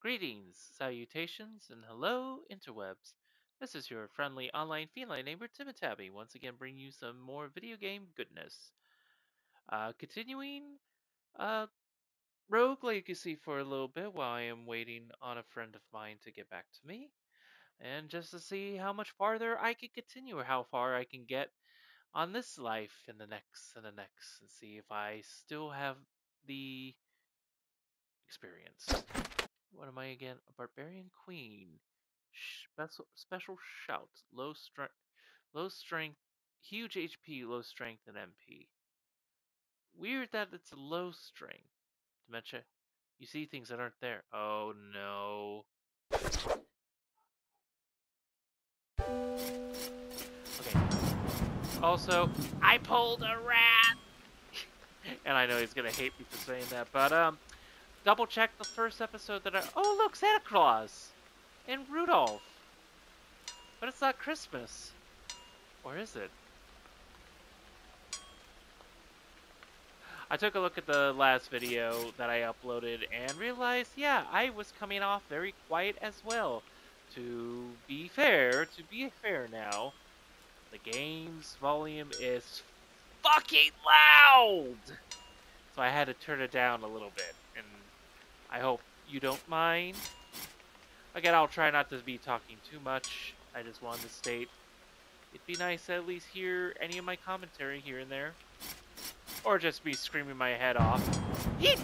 Greetings, salutations, and hello, interwebs. This is your friendly online feline neighbor, TimidTabby, once again bringing you some more video game goodness. Uh, continuing uh, Rogue Legacy for a little bit while I am waiting on a friend of mine to get back to me. And just to see how much farther I can continue or how far I can get on this life and the next and the next and see if I still have the experience. What am I again? A barbarian queen. Special special shout. Low strength low strength huge HP, low strength, and MP. Weird that it's low strength. Dementia. You see things that aren't there. Oh no. Okay. Also, I pulled a rat! and I know he's gonna hate me for saying that, but um double check the first episode that I Oh look, Santa Claus! And Rudolph. But it's not Christmas. Or is it? I took a look at the last video that I uploaded and realized, yeah, I was coming off very quiet as well. To be fair, to be fair now, the game's volume is fucking loud! So I had to turn it down a little bit, I hope you don't mind. Again, I'll try not to be talking too much. I just wanted to state it'd be nice to at least hear any of my commentary here and there. Or just be screaming my head off. Yeet!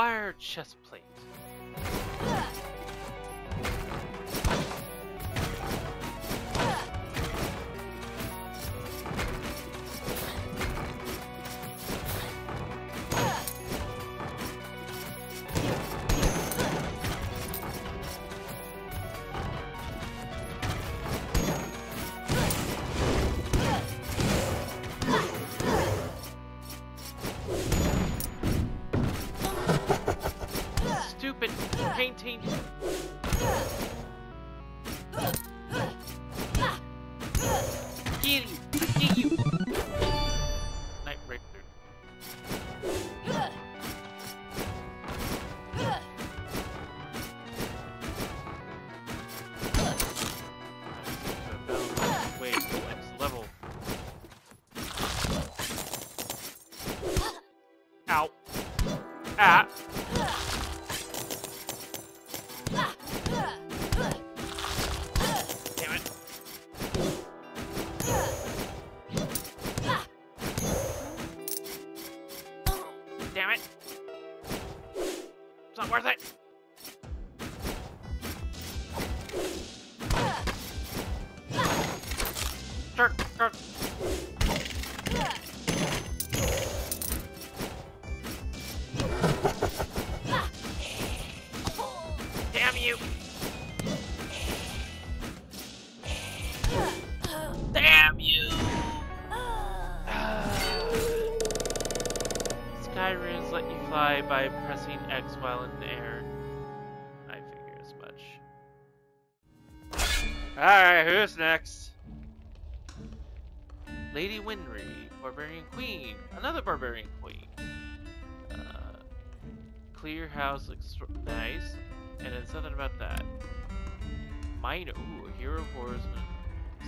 Squire chestplate. Ow. Ah. Pressing X while in the air. I figure as much. Alright, who's next? Lady Winry, Barbarian Queen. Another Barbarian Queen. Uh, clear house looks nice. And then something about that. Mine, ooh, a hero horseman.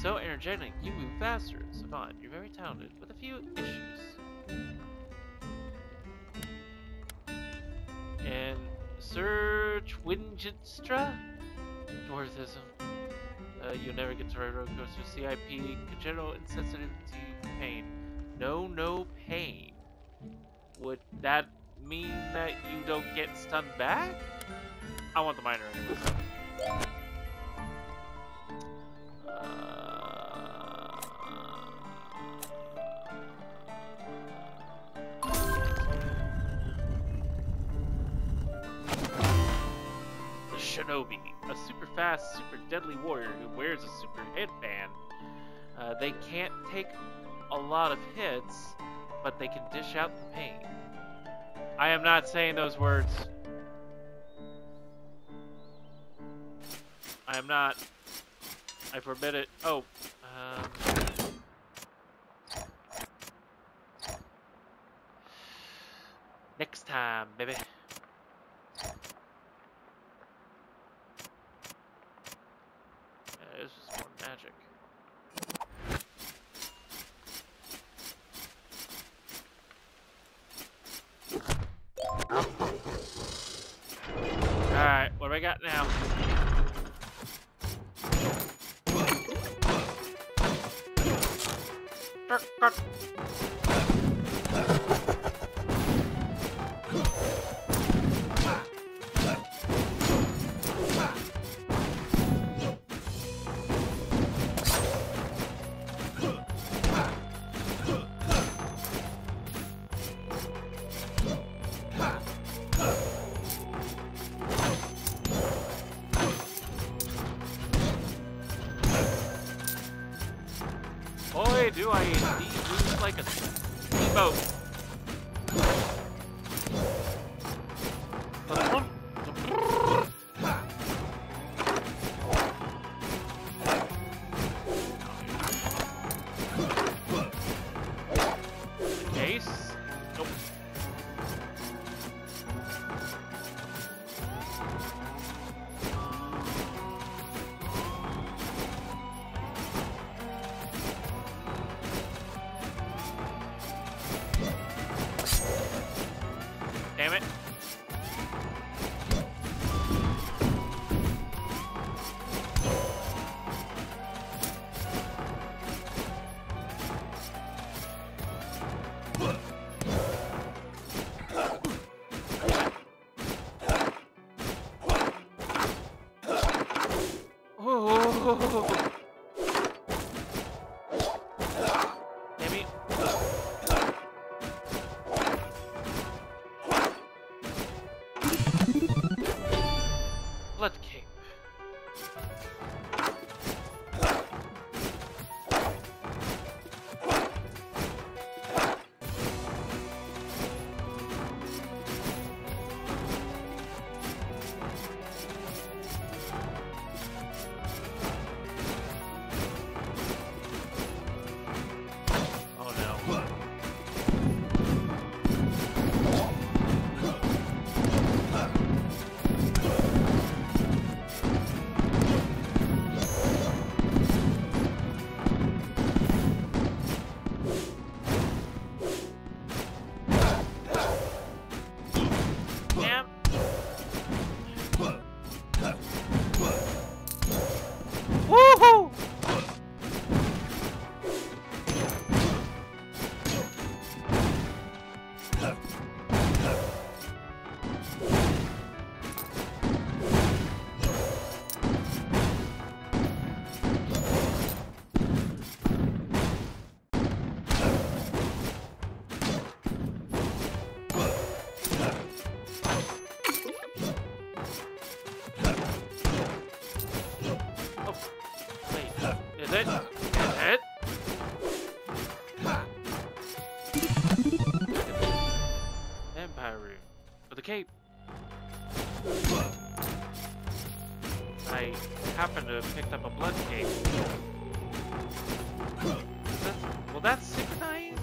So energetic, you move faster. Savant, you're very talented, with a few issues. And Sir Twinjinstra? Dwarfism. Uh, you'll never get to ride roller coaster. CIP, congenital insensitivity pain. No, no pain. Would that mean that you don't get stunned back? I want the miner anyways. Shinobi, a super fast, super deadly warrior who wears a super headband. Uh, they can't take a lot of hits, but they can dish out the pain. I am not saying those words. I am not. I forbid it. Oh. Um. Next time, baby. I got do I indeed move like a steamboat. The cape. I happen to have picked up a blood cape. Well, that's synchronized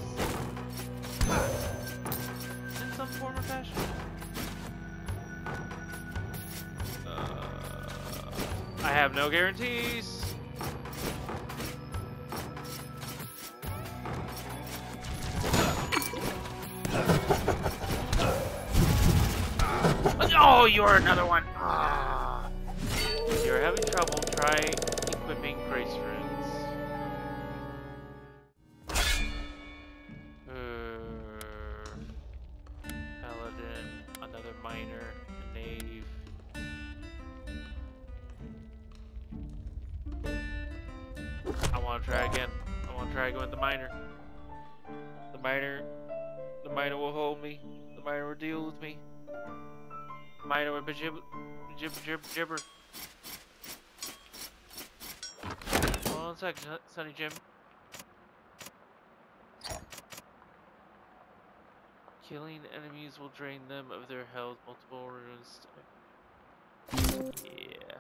in some form or fashion. Uh, I have no guarantees. Oh, you're another one. Ah. If you're having trouble, try equipping grace runes. Uh, paladin, another miner, a knave. I want to try again. I want to try again with the miner. The miner, the miner will hold me. The miner will deal with me. With jib, jib, jib, jibber. One sec, Sonny Jim. Killing enemies will drain them of their health. Multiple runes. Yeah.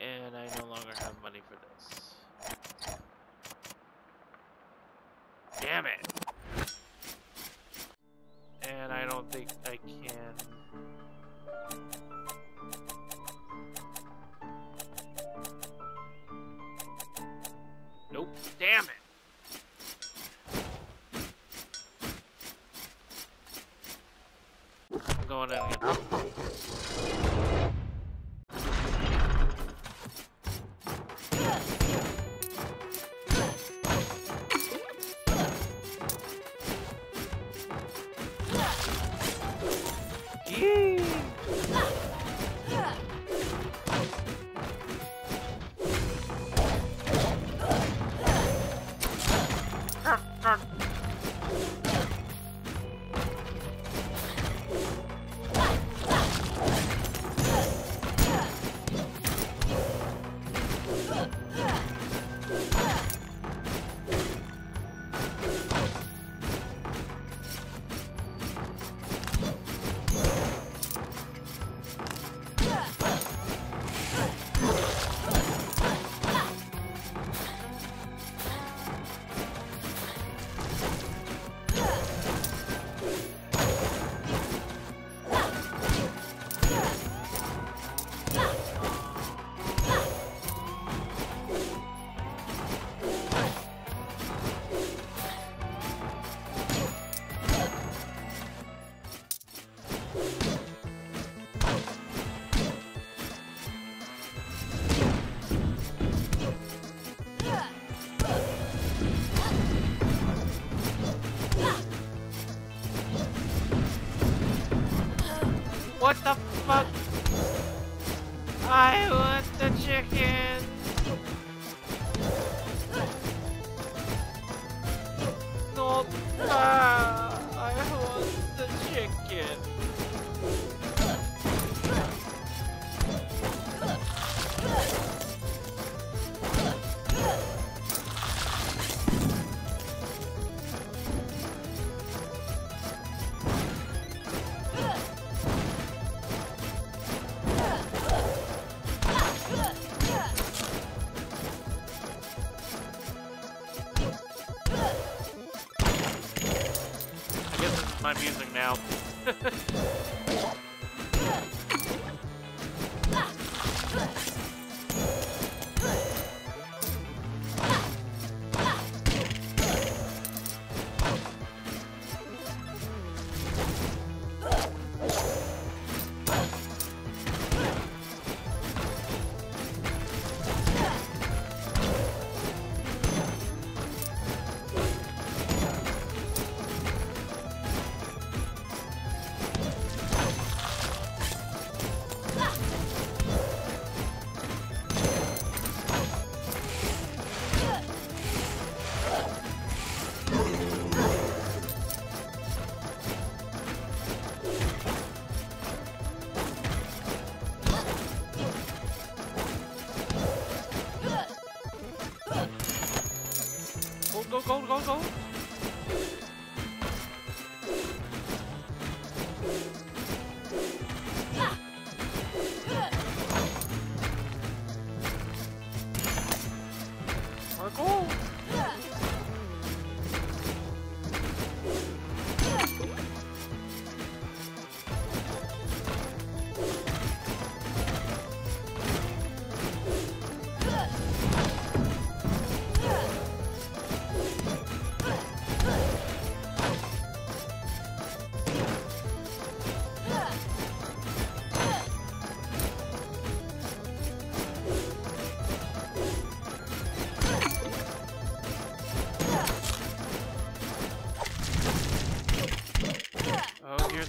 And I no longer have money for this. Damn it! And I don't think I can...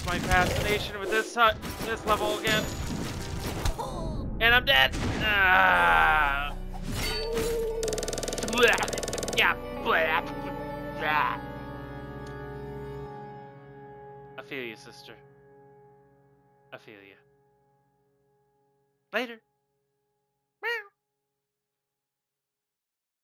My fascination with this hut, this level again. And I'm dead. Ah. I feel you, sister. You. Later.